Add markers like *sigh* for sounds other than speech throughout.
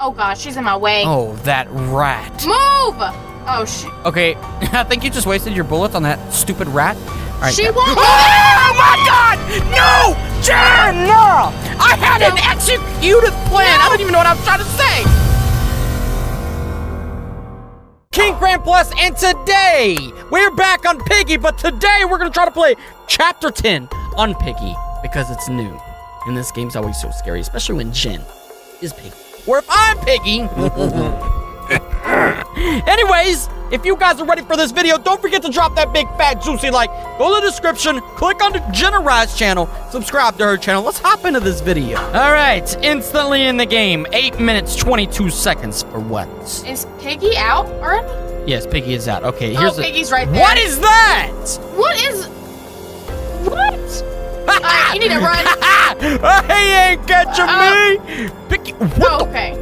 Oh gosh, she's in my way. Oh, that rat. Move! Oh she. Okay, *laughs* I think you just wasted your bullets on that stupid rat. All right, She go. won't- oh, oh my God! No, Jen, no! I had an executed plan. I don't even know what I'm trying to say. King Crane Plus, and today we're back on Piggy, but today we're gonna try to play Chapter 10 on Piggy because it's new, and this game's always so scary, especially when Jen is Piggy, or if I'm Piggy. *laughs* Anyways, if you guys are ready for this video, don't forget to drop that big fat juicy like. Go to the description, click on the Jenerize channel, subscribe to her channel. Let's hop into this video. All right, instantly in the game. Eight minutes, 22 seconds for what? Is Piggy out already? Yes, Piggy is out. Okay, here's oh, the. Piggy's right there. What is that? What is? What? Alright, you need to run. *laughs* he ain't catching Uh, me. Piggy, what Oh, okay.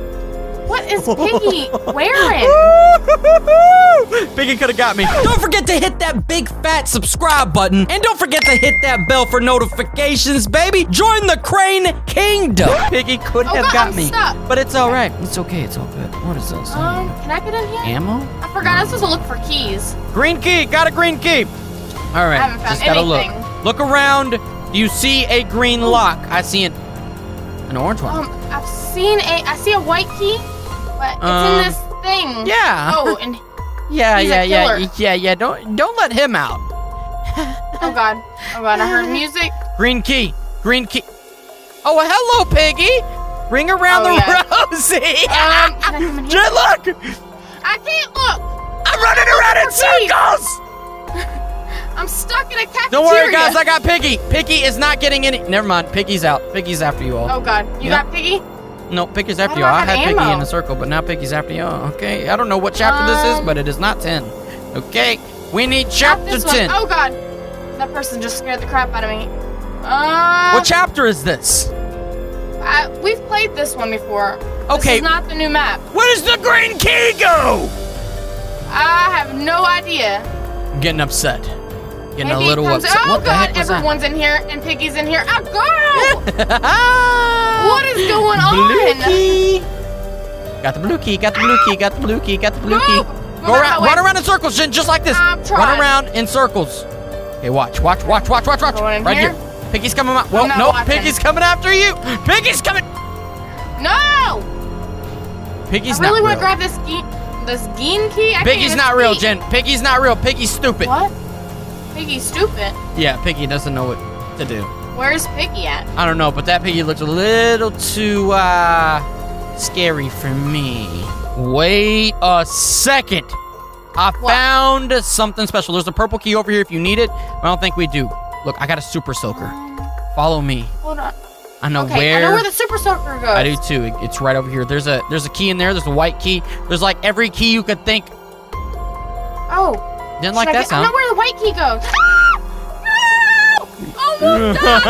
What is Piggy *laughs* wearing? *laughs* Piggy could have got me. Don't forget to hit that big fat subscribe button. And don't forget to hit that bell for notifications, baby. Join the Crane Kingdom. Piggy could Oh, have God, got I'm me. stuck. But it's all right. It's okay. It's all good. What is this? Um, can I get in here? Ammo? I forgot I was supposed to look for keys. Green key. Got a green key. All right. I haven't found just gotta anything. look. Look around. You see a green lock? I see an, an orange one. Um, I've seen a. I see a white key, but it's Um, in this thing. yeah. Oh, *laughs* and yeah, yeah, yeah, yeah, yeah. Don't don't let him out. *laughs* oh god, oh god, I heard *laughs* music. Green key. Green key. Oh, well, hello, Piggy. Ring around Oh, the yeah. rosy. Um, can I come in here? Jen, look. I can't look. I'm running around in circles. I'm stuck in a cafeteria. Don't worry, guys. I got Piggy. Piggy is not getting any. Never mind. Piggy's out. Piggy's after you all. Oh god, you Yep. got Piggy? No, Piggy's after do you. I I had Piggy in a circle, but now Piggy's after you. Okay. I don't know what chapter this is, Um, but it is not 10. Okay. We need chapter this one. 10. Oh god, that person just scared the crap out of me. Uh, What chapter is this? I, we've played this one before. Okay. This is not the new map. Where does the green key go? I have no idea. I'm getting upset. Getting Maybe a little comes. upset. Oh what god, was that? everyone's in here and Piggy's in here. Oh girl! *laughs* what is going Blue on? key. Got the blue key, got the blue key, got the blue key, got the blue key. Go around, run around in circles, Jen, just like this. I'm Run around in circles. Okay, watch, watch, watch, watch, watch, watch. Right here? here. Piggy's coming out. Whoa, not no, watching. Piggy's coming after you. Piggy's coming. No! Piggy's I really not want to grab this geen, this geen key. I Piggy's not real, speak. Jen. Piggy's not real. Piggy's stupid. What? Piggy's stupid. Yeah, Piggy doesn't know what to do. Where's Piggy at? I don't know, but that piggy looks a little too uh scary for me. Wait a second. I What? found something special. There's a purple key over here if you need it. I don't think we do. Look, I got a super soaker. Follow me. Hold on. I know okay, where I know where the super soaker goes. I do too. It- It's right over here. There's a there's a key in there. There's a white key. There's like every key you could think. Oh. Didn't like that get- I sound. know where the white key goes. no! Almost *laughs* done!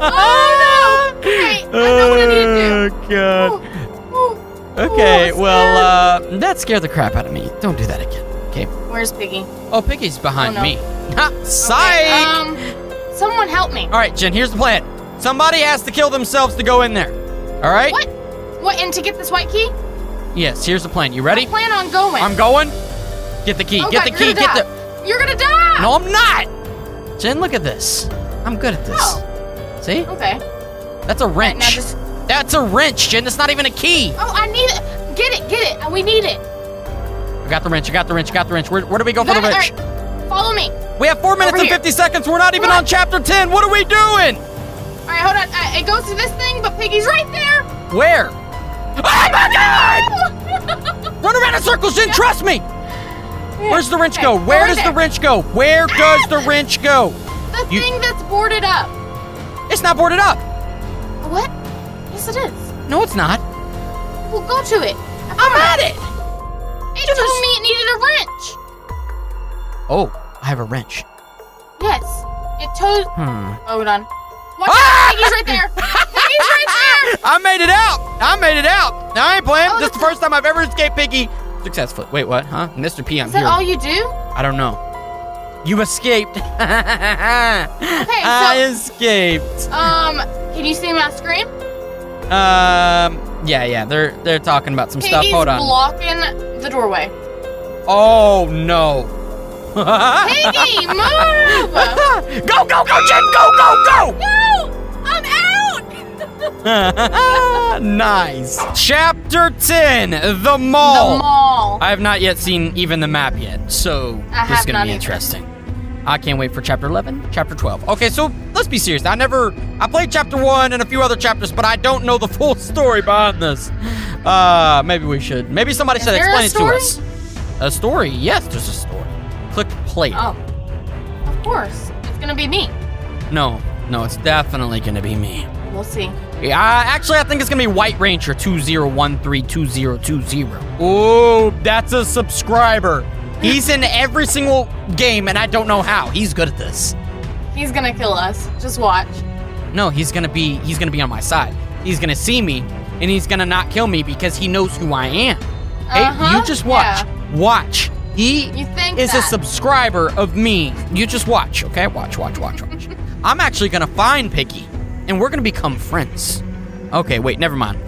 Oh no! Okay, I know what I need to do. Oh god. Okay, Oh, well, uh, that scared the crap out of me. Don't do that again. Okay. Where's Piggy? Oh, Piggy's behind Oh, no. me. *laughs* Ha! Psych! Okay, um, someone help me. All right, Jen, here's the plan. Somebody has to kill themselves to go in there. All right? What? What? And to get this white key? Yes, here's the plan. You ready? I plan on going. I'm going. Get the key. Oh, get God, the key. Get gonna the. You're gonna die. No, I'm not. Jen, look at this. I'm good at this. Oh. See? Okay. That's a wrench. now just- That's a wrench, Jen. That's not even a key. Oh, I need it. Get it. Get it. We need it. I got the wrench. I got the wrench. I got the wrench. Where, where do we go for the wrench? Right. Follow me. We have four minutes Over and here. 50 seconds. We're not even What? on chapter 10. What are we doing? All right, hold on. Uh, it goes to this thing, but Piggy's right there. Where? Oh my god! *laughs* Run around in circles, Jen. Trust me. Where's the wrench Okay, go? Where does the wrench go? Where *laughs* does the wrench go? The You- thing that's boarded up. It's not boarded up. What? Yes, it is. No, it's not. Well, go to it. I I'm at it. It told me it needed a wrench. Oh, I have a wrench. Yes. It told. Hmm. Oh, hold on. Watch Ah! out. Piggy's right there. *laughs* Piggy's right there. I made it out. I made it out. Now, I ain't playing. Oh, this is the first time I've ever escaped Piggy successfully. Wait, what? Huh? Mr. P, I'm Is that here. all you do? I don't know. You escaped. *laughs* I escaped. Um, can you see my screen? Um, Yeah, yeah, they're they're talking about some stuff. Hold on. blocking the doorway. Oh no. *laughs* Piggy, move! *laughs* go, go, go, Jen! Go, go, go! no! I'm out! *laughs* nice. Chapter 10 The Mall. The mall. I have not yet seen even the map yet, so I this is going to be either. interesting. I can't wait for chapter 11, chapter 12. Okay, so let's be serious. I never, I played chapter 1 and a few other chapters, but I don't know the full story behind this. Uh, maybe we should. Maybe somebody Is should explain it to us. A story? Yes, there's a story. Click play. Oh. Of course. It's gonna be me. No, no, it's definitely going to be me. We'll see. Yeah, actually, I think it's gonna be White Ranger 20132020. Oh, that's a subscriber. He's in every single game, and I don't know how. He's good at this. He's gonna kill us. Just watch. No, he's gonna be he's gonna be on my side. He's gonna see me, and he's gonna not kill me because he knows who I am. Hey, Uh-huh, you just watch. Watch. He You think is a subscriber of me. You just watch, okay? Watch, watch, watch, watch. *laughs* I'm actually gonna find Piggy, and we're gonna become friends. Okay, wait, never mind.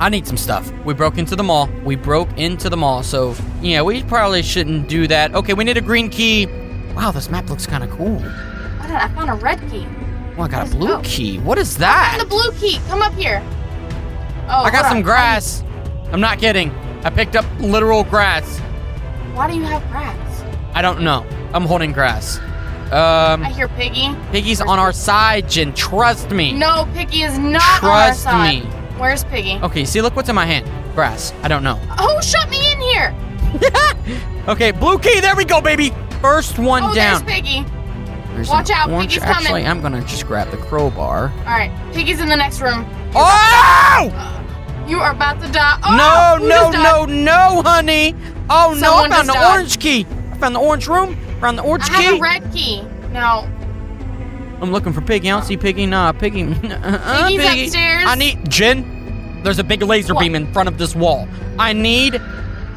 I need some stuff. We broke into the mall. We broke into the mall, so yeah, we probably shouldn't do that. Okay, we need a green key. Wow, this map looks kind of cool. I, I found a red key. Oh, I got a blue go. key. What is that? the blue key. Come up here. Oh, I got some on. grass. I'm not kidding. I picked up literal grass. Why do you have grass? I don't know. I'm holding grass. Um, I hear Piggy. Piggy's Where's on our side, Jen. Trust me. No, Piggy is not on our side. Trust me. Where's Piggy? Okay, see, look what's in my hand. Grass. I don't know. Who shut me in here? *laughs* okay, blue key. There we go, baby. First one oh, down. there's Piggy. There's Watch out, orange. Piggy's coming. Actually, I'm gonna just grab the crowbar. All right, Piggy's in the next room. Oh! You are about to die. Oh, no, no, no, no, honey. Oh no, I found died. orange key. I found the orange room. Found the orange I have key. a red key. No, I'm looking for Piggy. I don't see Piggy. Nah, Piggy. *laughs* Uh, Piggy's Piggy. upstairs. I need Jen. There's a big laser What? beam in front of this wall. I need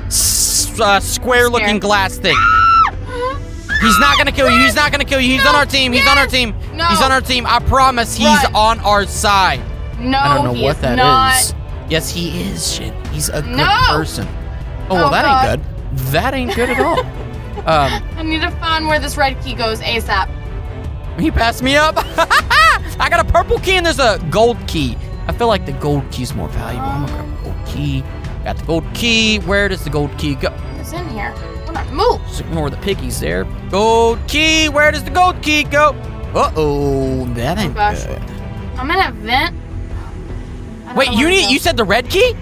s- uh, square-looking glass thing. *gasps* He's not gonna kill you. He's not gonna kill you. He's No, on our team. He's on our team. No. He's on our team. I promise. He's Run. on our side. no, I don't know he what is that is. not. Yes, he is. Jen. He's a good No. person. Oh, well, Oh, that God. ain't good. That ain't good at all. *laughs* um, *laughs* I need to find where this red key goes ASAP. he passed me up. *laughs* I got a purple key and there's a gold key. I feel like the gold key's more valuable. I'm gonna grab the gold key. Got the gold key. Where does the gold key go? It's in here. Hold on, move. Just ignore the piggies there. Gold key. Where does the gold key go? Uh oh, that ain't oh gosh. good. I'm in a vent. Wait, you need. You said the red key?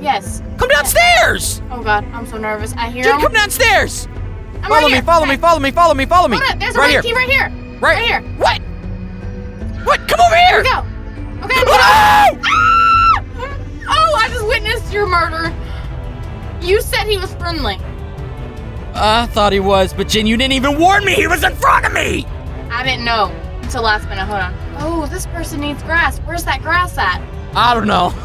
Yes. Come downstairs. Oh God, I'm so nervous. I hear Jen, him. come downstairs. I'm follow right me. here. Follow Okay. me. Follow me. Follow me. Follow me. Hold on, there's a right red here. key right here. Right, right here. What? What? Come over Here here. go. Okay. Oh! Ah! Oh, I just witnessed your murder. You said he was friendly. I thought he was, but Jen, you didn't even warn me. He was in front of me. I didn't know until last minute. Hold on. Oh, this person needs grass. Where's that grass at? I don't know. *laughs*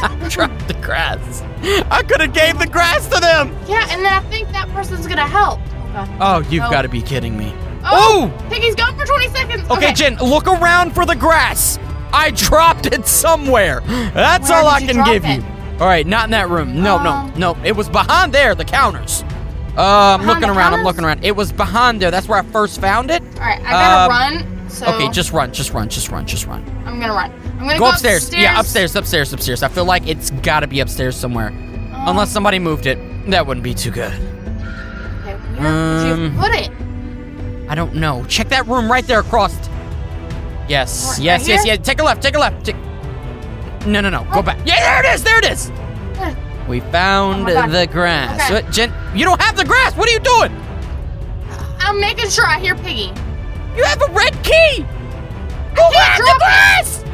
I dropped the grass. I could have gave the grass to them. Yeah, and then I think that person's gonna help. Oh God. Oh, you've Oh. got to be kidding me. Oh, Oh! Piggy's gone for 20 seconds. Okay, Jen, look around for the grass. I dropped it somewhere. That's Where all I can give it? you. All right, not in that room. No, Um, no, no. It was behind there, the counters. Uh, I'm looking around. I'm looking around. It was behind there. That's where I first found it. All right, I gotta Um, run. So Okay, just run, just run, just run, just run. I'm gonna run. I'm gonna Go go, upstairs. Yeah, upstairs, upstairs, upstairs. I feel like it's got to be upstairs somewhere. Um, Unless somebody moved it. That wouldn't be too good. Okay, where did Um, you put it? I don't know. Check that room right there across. Yes, Right yes, yes, yes. Take a left, take a left. Take... No, no, no. Go Oh. back. Yeah, there it is, there it is. We found Oh the grass. Okay. Jen, you don't have the grass. What are you doing? I'm making sure I hear Piggy. You have a red key. Go can't the grass.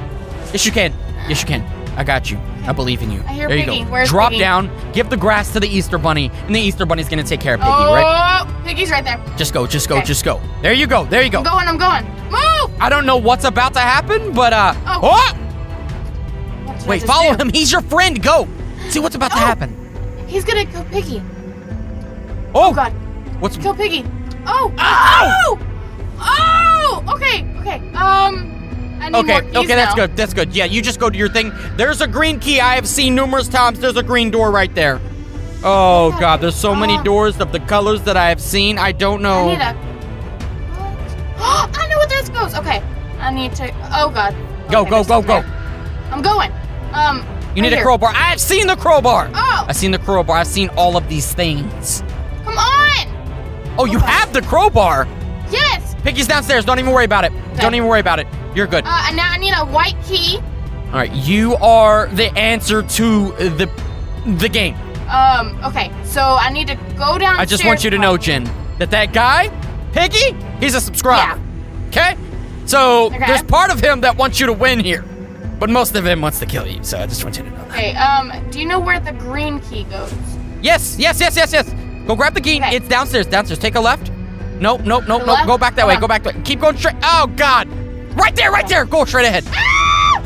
Yes, you can. Yes, you can. I got you. I believe in you. I hear there you go. Where's Drop Piggy? down. Give the grass to the Easter Bunny, and the Easter Bunny's gonna take care of Piggy, right? oh, right? Piggy's right there. Just go. Just go. Okay. Just go. There you go. There you go. I'm going. I'm going. Move! I don't know what's about to happen, but uh. Oh. oh! What did I Wait, follow do? him. He's your friend. Go. See what's about to Oh. happen. He's gonna kill Piggy. Oh, Oh God, What's kill Piggy. Oh! Ow! Oh! Oh! Okay, okay. Um, Okay, okay, that's now. good. That's good. Yeah, you just go to your thing. There's a green key I have seen numerous times. There's a green door right there. Oh Okay. god, there's so many doors of the colors that I have seen. I don't know. I need a. What? *gasps* I know where this goes. Okay, I need to. Oh god. Go, Okay, go, go, go. there. I'm going. Um. you right need a crowbar. I've seen the crowbar. Oh, I've seen the crowbar. I've seen all of these things. come on. Oh, you Okay. have the crowbar. Yes. Piggy's downstairs. Don't even worry about it. Don't even worry about it. You're good. Uh, and now I need a white key. All right, you are the answer to the the game. Um. Okay. So I need to go down. I just want you to know, Jen, that that guy, Piggy, he's a subscriber. Yeah. Okay? So Okay. there's part of him that wants you to win here, but most of him wants to kill you. So I just want you to know that. Okay. Um. Do you know where the green key goes? Yes, yes, yes, yes, yes. Go grab the key. Okay. It's downstairs. Downstairs. Take a left. Nope, nope, nope, nope. Go back that way. on. Go back that way. Keep going straight. Oh God! Right there, right there. Go straight ahead. Ah!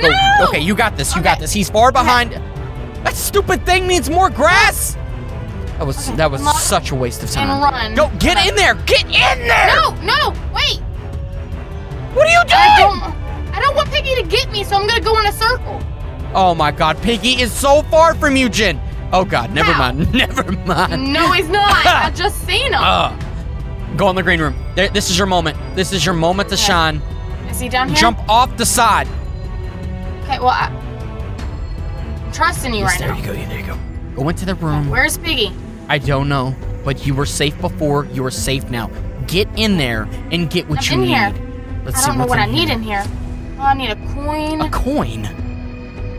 Go. No. Okay, you got this. You Okay. got this. He's far behind. That stupid thing needs more grass. That was Okay, that was such a waste of time. And run. Go get in there. Get in there. No. No. Wait. What are you doing? I don't. I don't want Piggy to get me, so I'm gonna go in a circle. Oh my God, Piggy is so far from you, Jin. Oh God, never How? mind. *laughs* Never mind. No, he's not. *laughs* I just seen him. Uh, go in the green room. There, this is your moment. This is your moment to Okay. shine. Is he down here? Jump off the side. Okay. Well, I, I'm trusting you Yes, right there now. There you go. There you go. Go into the room. Where's Piggy? I don't know, but you were safe before. You are safe now. Get in there and get what I'm you in need. here. Let's I see don't know what's what I in need here. in here. Oh, I need a coin. A coin.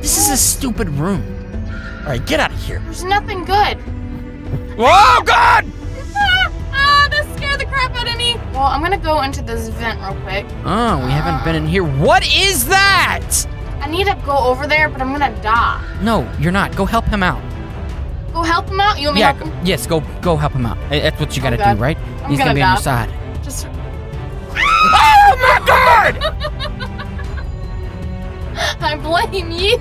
This is a stupid room. All right, get out of here. There's nothing good. Oh God! Me. Well, I'm gonna go into this vent real quick. Oh, we haven't been in here. What is that? I need to go over there, but I'm gonna die. No, you're not. Go help him out. Go help him out. You want me Yeah. to help him? yes. Go. Go help him out. That's what you gotta do, right? I'm He's gonna, gonna be on your side. Just. *laughs* *laughs* Oh my God! I blame you.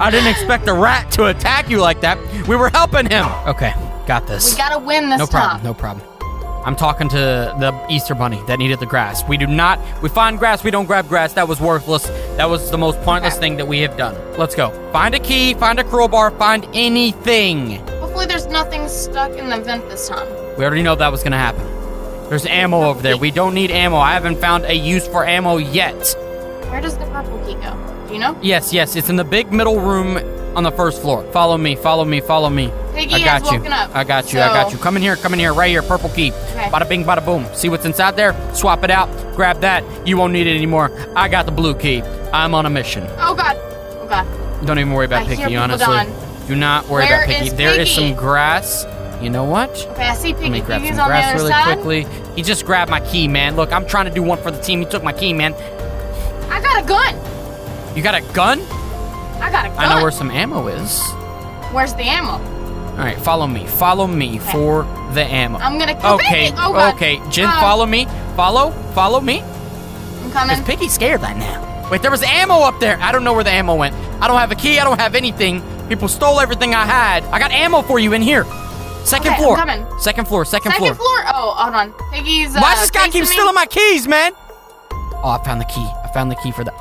I didn't expect a rat to attack you like that. We were helping him. Okay, got this. we gotta win this no problem. No problem. I'm talking to the Easter Bunny that needed the grass. We do not. We find grass. We don't grab grass. That was worthless. That was the most pointless Okay. thing that we have done. Let's go. Find a key. Find a crowbar. Find anything. Hopefully, there's nothing stuck in the vent this time. We already know that was gonna happen. There's ammo over there. We don't need ammo. I haven't found a use for ammo yet. Where does the purple key go? Do you know? Yes, yes. It's in the big middle room on the first floor. Follow me. Follow me. Follow me. Piggy I got you. up. I got you. I got you. Come in here. Come in here. Right here. Purple key. Okay. Bada bing, bada boom. See what's inside there? Swap it out. Grab that. You won't need it anymore. I got the blue key. I'm on a mission. Oh god. Oh god. Don't even worry about I Piggy, honestly. dying. Do not worry Where about Piggy. is There is Piggy? some grass. You know what? Okay, I see Let me grab Piggy's some grass really side. quickly. He just grabbed my key, man. Look, I'm trying to do one for the team. He took my key, man. I got a gun. You got a gun? I got a gun. I know where some ammo is. Where's the ammo? All right, follow me. Follow me for the ammo. I'm gonna kill Okay, Piggy. Oh okay. Jen, Um, follow me. Follow, follow me. I'm Is coming. Piggy scared right now? Wait, there was ammo up there. I don't know where the ammo went. I don't have a key. I don't have anything. People stole everything I had. I got ammo for you in here. Second Okay, I'm floor. coming. Second floor. Second, Second floor. floor. Oh, hold on. Piggy's. Uh, Why does this guy keep stealing my keys, man? Oh, I found the key. I found the key for the.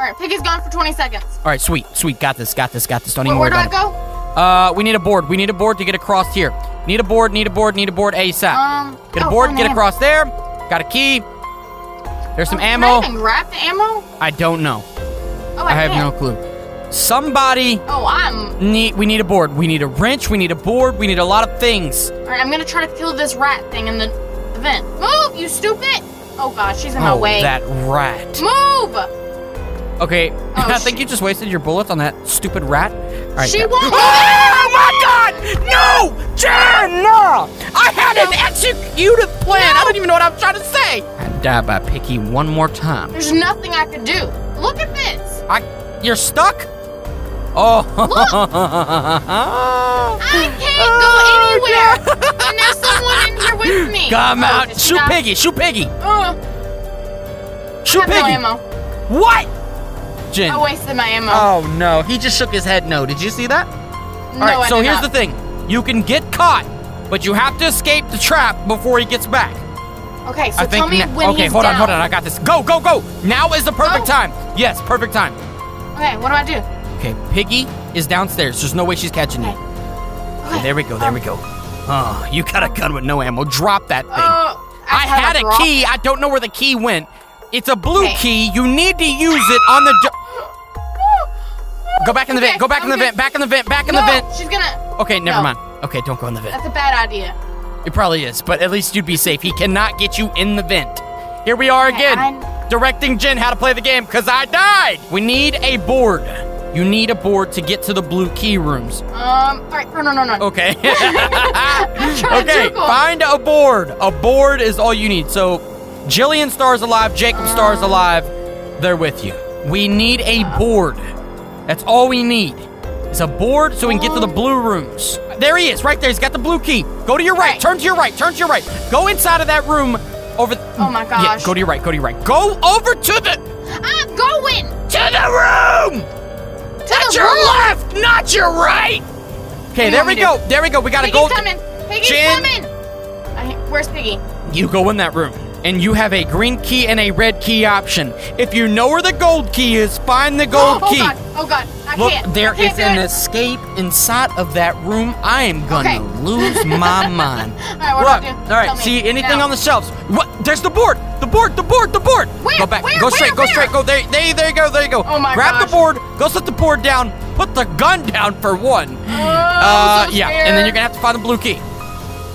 All All right, Piggy's gone for 20 seconds. right, sweet, sweet. Got this. Got this. Got this. Don't even where do I go? Uh, we need a board. We need a board to get across here. Need a board. Need a board. Need a board ASAP. Um, Get a oh, board, get across there. Got a key. There's some Oh, Can ammo. I even grab the ammo? I don't know. Oh, I, I have no clue. Somebody Oh, I'm. need we need a board. We need a wrench, we need a board, we need a lot of things. All right, I'm gonna try to kill this rat thing in the, the vent. Move, you stupid! Oh god, she's in my oh, way. that rat. Move! Okay, oh, *laughs* I sh- think you just wasted your bullets on that stupid rat. All right. She got- won't- Oh my god! No! Jen, no! I had an executive plan. I don't even know what I'm trying to say. I died by Piggy one more time. There's nothing I could do. Look at this. I you're stuck? Oh. Look. *laughs* I can't go oh, anywhere. Oh, and there's someone in here with *laughs* me. Come Oh, out. Shoot? Piggy. Shoot Piggy. Oh, Shoot I have no Piggy. ammo. What? I wasted my ammo. Oh no, he just shook his head no. Did you see that? no, All right, I so here's not. the thing. You can get caught, but you have to escape the trap before he gets back. Okay, so I think. tell me when okay, he's hold on, down. hold on. I got this. Go, go, go! Now is the perfect Go. time. Yes, perfect time. Okay, what do I do? Okay, Piggy is downstairs. There's no way she's catching you. Okay. Okay, Okay. there we go. There we go. Oh, you got a gun with no ammo. Drop that thing. Uh, I how had to a key. I don't know where the key went. It's a blue Okay. key. You need to use it on the. Go back in the Okay, vent. Go back in the I'm vent. Back in the vent. Back in no, the vent. she's gonna. Okay, never No. mind. Okay, don't go in the vent. That's a bad idea. It probably is, but at least you'd be safe. He cannot get you in the vent. Here we are Okay, again, I'm- directing Jen how to play the game because I died. We need a board. You need a board to get to the blue key rooms. Um. All right. No, no, no, no. Okay. *laughs* *laughs* I'm okay, find a board. A board is all you need. So, Jillian Star's alive, Jacob Star's alive. They're with you. We need a board. That's all we need. It's a board so we can get to the blue rooms. There he is, right there. He's got the blue key. Go to your right. Turn to your right. Turn to your right. Go inside of that room. Over. Oh my gosh. Yeah, go to your right. Go to your right. Go over to the I'm going to the room. to That's your room. left, not your right. Okay, there we go. There we go. We got to Piggy's go. coming. Piggy's Jen. coming. I, where's Piggy? You go in that room, and you have a green key and a red key option. If you know where the gold key is, find the gold oh key. Oh god. Oh god. I Look, can't. there can't is an it. escape inside of that room. I am gonna Okay. lose my *laughs* mind. All right. What Look, do I do? all right. See anything on the shelves? What? There's the board. The board. The board. The board. Where? Go back. Where? Go straight. Where? Go straight. Go there. There. There you go. There you go. Oh my Grab gosh. the board. Go set the board down. Put the gun down for one. Oh, Uh, so yeah, and then you're gonna have to find the blue key.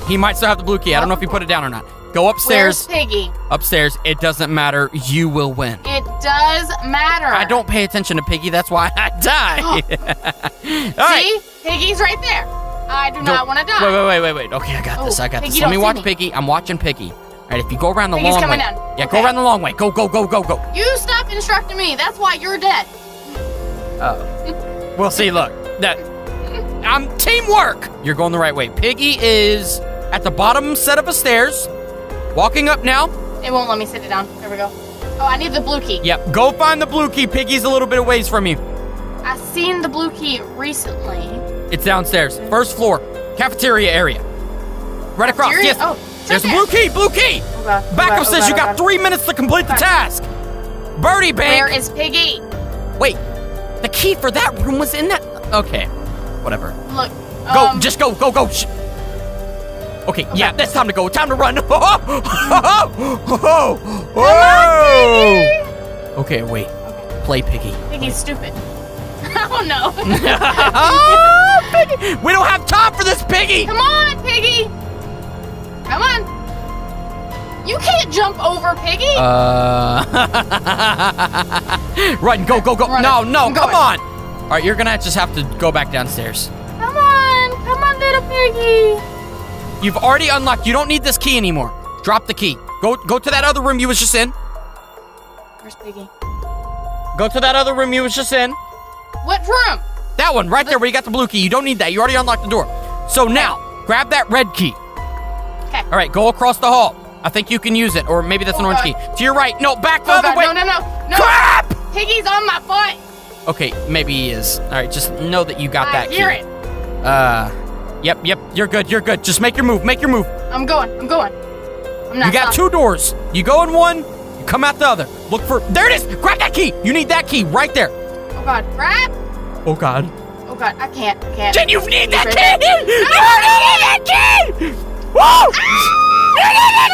He might still have the blue key. I don't know if he put it down or not. Go upstairs. Where's Piggy? Upstairs. It doesn't matter. You will win. It does matter. I don't pay attention to Piggy. That's why I *laughs* die. Oh. *laughs* All right. See? Piggy's right there. I do Don't- not want to die. Wait, wait, wait, wait, wait. Okay, I got Oh, this. I got Piggy this. Let me watch me. Piggy. I'm watching Piggy. All right, if you go around the Piggy's long coming way. down. Yeah, go around the long way. Go, go, go, go, go. You stop instructing me. That's why you're dead. Oh. Well, see, look. That I'm teamwork. You're going the right way. Piggy is at the bottom set of a stairs. Walking up now. It won't let me sit it down. There we go. Oh, I need the blue key. Yep. Go find the blue key. Piggy's a little bit of ways from you. I seen the blue key recently. It's downstairs. First floor. Cafeteria area. Right across. Cafeteria? Yes. Oh, There's the blue key. Blue key. Oh god. oh god, says god, you got three minutes to complete the task. Birdie Bank. Where is Piggy? Wait, the key for that room was in that. Okay, whatever. Look. Go, um, just go, go, go. Sh- okay, yeah, that's time to go. Time to run. *laughs* Oh, okay, wait. Play Piggy. Piggy's stupid. *laughs* oh no. oh, *laughs* Piggy. We don't have time for this, Piggy. Come on, Piggy. Come on. You can't jump over Piggy. Uh, run, go, go, go. Run No, it. no, I'm come going. on. All right, you're gonna just have to go back downstairs. come on. Come on, little Piggy. You've already unlocked. You don't need this key anymore. Drop the key. Go, go to that other room you was just in. Where's Piggy? Go to that other room you was just in. What room? That one, right there where you got the blue key. You don't need that. You already unlocked the door. So now, grab that red key. Okay. All right, go across the hall. I think you can use it, or maybe that's an Oh, orange God. key. To your right. No, back the Oh other god, way. no, no, no, no. Crap! Piggy's on my butt. Okay, maybe he is. All right, just know that you got I that hear key. it. Uh, yep, yep. You're good. You're good. Just make your move. Make your move. I'm going. I'm going. I'm not You got stopping. two doors. You go in one. You come out the other. Look for. There it is. Grab that key. You need that key right there. Oh god, grab. Oh God. Oh god, I can't. I can't. Jen, you need that key! You need that key! Woo! You need that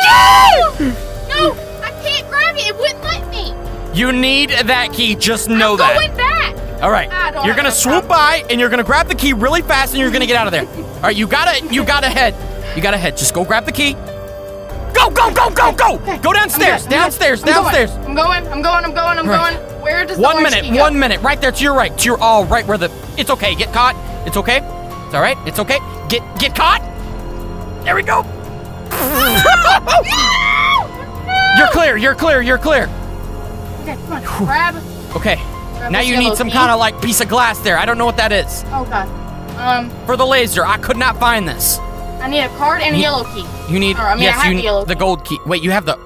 key! No, I can't grab it. It wouldn't let me. You need that key, just know I'm that. going back. All right, you're gonna no swoop by and you're gonna grab the key really fast and you're gonna get out of there. *laughs* All right, you gotta, you gotta head. You gotta head. Just go grab the key. Go, go, go, go, go! Go downstairs, I'm good, I'm downstairs, good. I'm going. downstairs. I'm going. I'm going. I'm going. I'm going. Where does the One minute, key go? one minute, right there to your right, to your all right where the. It's okay. Get caught. It's okay. It's all right. It's okay. Get, get caught. There we go. *laughs* You're clear. You're clear. You're clear. Okay, come on. Grab. Okay. grab Now you need some kind of like piece of glass there. I don't know what that is. Oh god. Um, For the laser, I could not find this. I need a card and a yellow key. You need Or, I mean, I yes, have you the yellow the gold key. Wait, you have the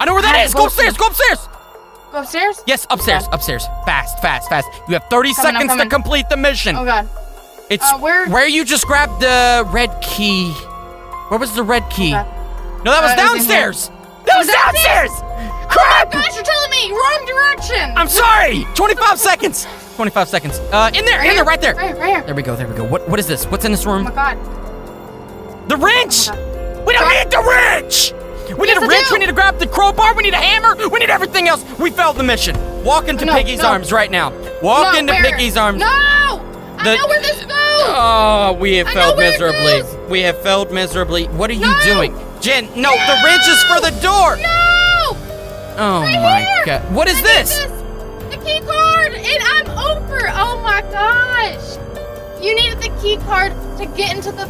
I know where I that have is. Go upstairs. key. Go upstairs. Go upstairs. Yes, upstairs. Okay. Upstairs. Fast, fast, fast. You have 30 Coming, seconds to complete the mission. Oh god. It's Uh, where- you just grabbed the red key. Where was the red key? Okay. No, that was Uh, downstairs. That was Was downstairs! Crap! Gosh, you're telling me wrong direction. I'm sorry! 25 seconds! 25 seconds. Uh, in there, in there, right there. Right, right here. There we go, there we go. What, what is this? What's in this room? Oh my god. The wrench! Oh We don't need the wrench! We Yes, need a wrench, we need to grab the crowbar, we need a hammer, we need everything else. We failed the mission. Walk into No, Piggy's no. arms right now. Walk No, into where? Piggy's arms. No! I The- know where this goes! Oh, we have I failed miserably. We have failed miserably. What are you doing? Jen, no, the wrench is for the door. No! Oh Right my here. god. What is this? Key card! And I'm over! Oh my gosh! You needed the key card to get into the.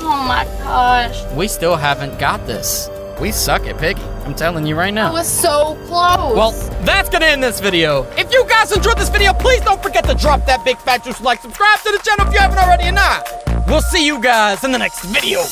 Oh my gosh. We still haven't got this. We suck at Piggy. I'm telling you right I now. was so close. Well, that's gonna end this video. If you guys enjoyed this video, please don't forget to drop that big fat juice like, subscribe to the channel if you haven't already, and I will see you guys in the next video.